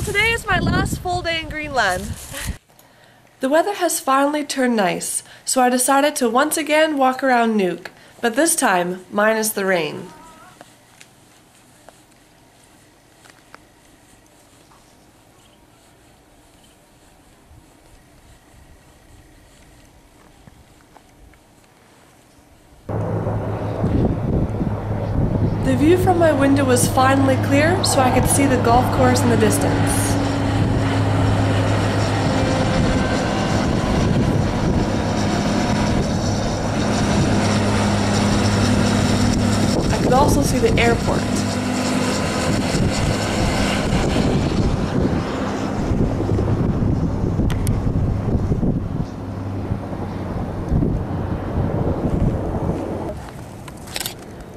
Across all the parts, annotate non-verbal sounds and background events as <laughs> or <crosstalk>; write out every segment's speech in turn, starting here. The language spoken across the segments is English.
So today is my last full day in Greenland. The weather has finally turned nice, so I decided to once again walk around Nuuk, but this time minus the rain. The view from my window was finally clear, so I could see the golf course in the distance. I could also see the airport.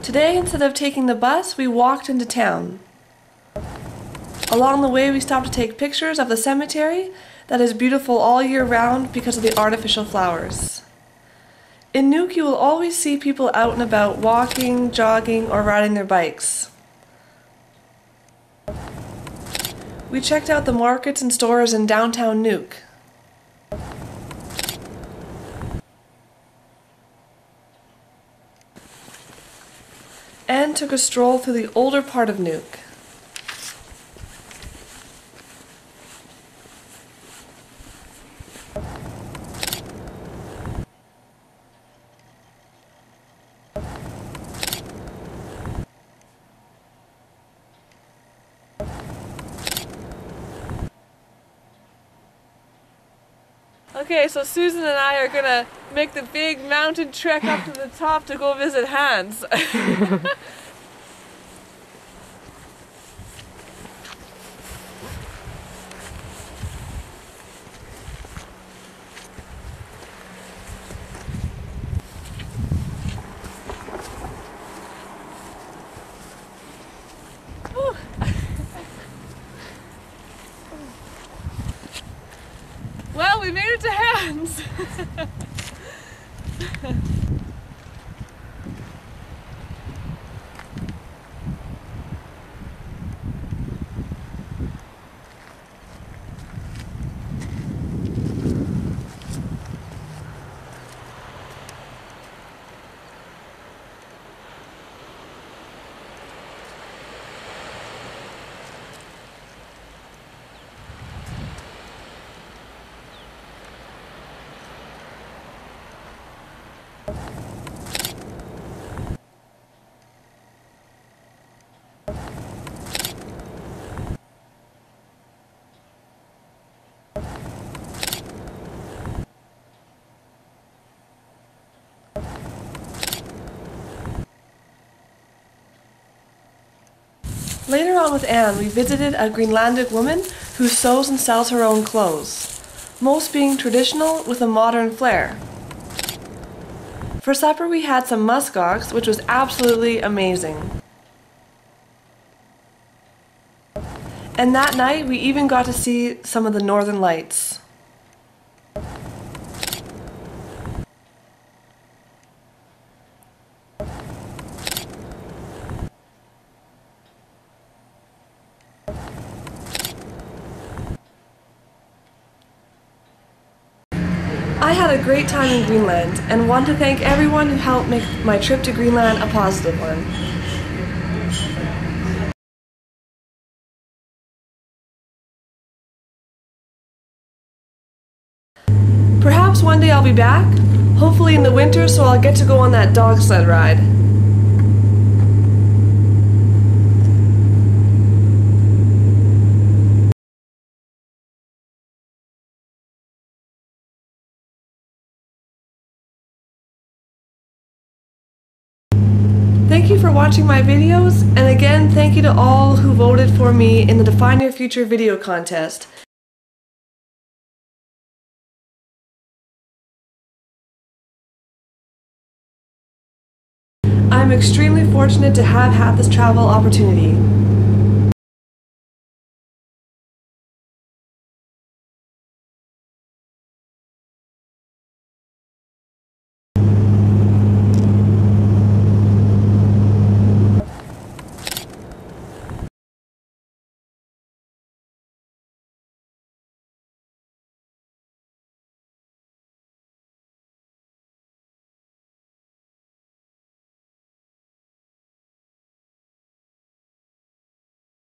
Today, instead of taking the bus, we walked into town. Along the way, we stopped to take pictures of the cemetery that is beautiful all year round because of the artificial flowers. In Nuuk, you will always see people out and about walking, jogging, or riding their bikes. We checked out the markets and stores in downtown Nuuk. And took a stroll through the older part of Nuuk. Okay, so Susan and I are gonna make the big mountain trek up to the top to go visit Hans. <laughs> well, we made it to Hans. <laughs> Later on with Anne, we visited a Greenlandic woman who sews and sells her own clothes, most being traditional with a modern flair. For supper, we had some muskox, which was absolutely amazing. And that night, we even got to see some of the northern lights. I had a great time in Greenland and want to thank everyone who helped make my trip to Greenland a positive one. Perhaps one day I'll be back, hopefully in the winter, so I'll get to go on that dog sled ride. Thank you for watching my videos, and again, thank you to all who voted for me in the Define Your Future video contest. I'm extremely fortunate to have had this travel opportunity.